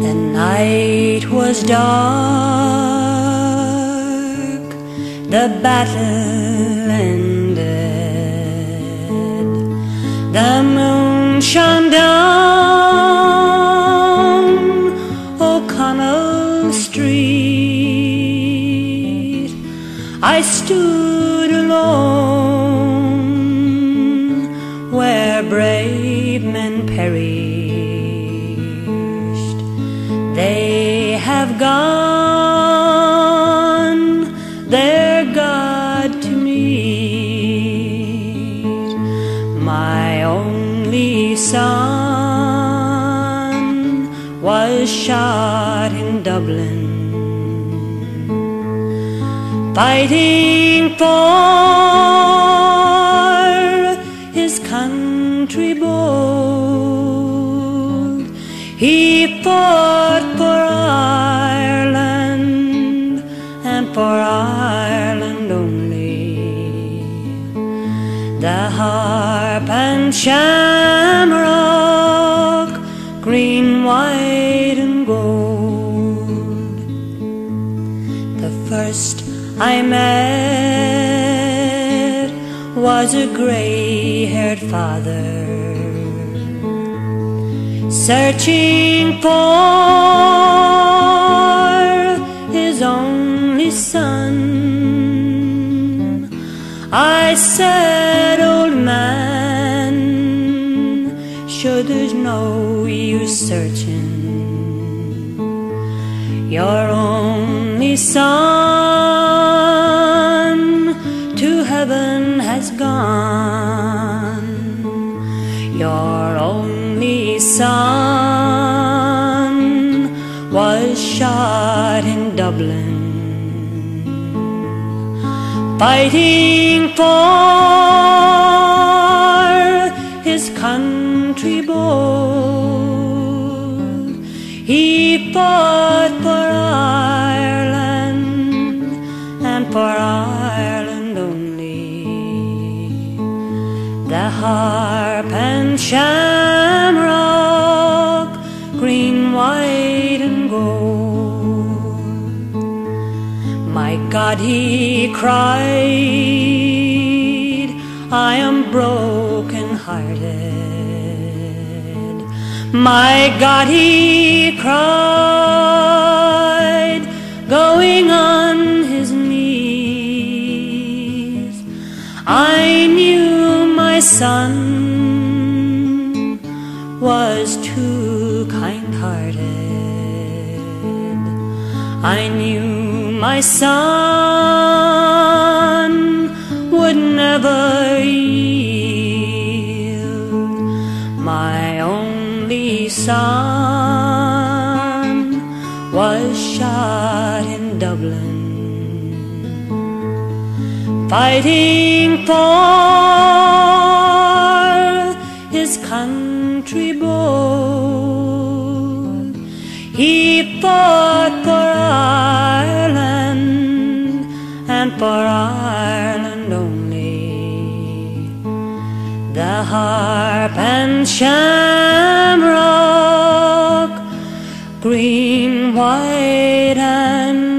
The night was dark, the battle ended, the moon shone down O'Connell Street. I stood alone have gone their God to meet. My only son was shot in Dublin, fighting for his country bold. He fought harp and shamrock, green, white, and gold. The first I met was a gray haired father searching for there's no use searching. Your only son to heaven has gone. Your only son was shot in Dublin, fighting for his country bold. He fought for Ireland and for Ireland only. The harp and shamrock, green, white, and gold. My God, he cried, I am broken hearted. My God, he cried, going on his knees. I knew my son was too kind hearted. I knew my son would never. Son was shot in Dublin fighting for his country bold. He fought for Ireland and for Ireland harp and shamrock, green, white, and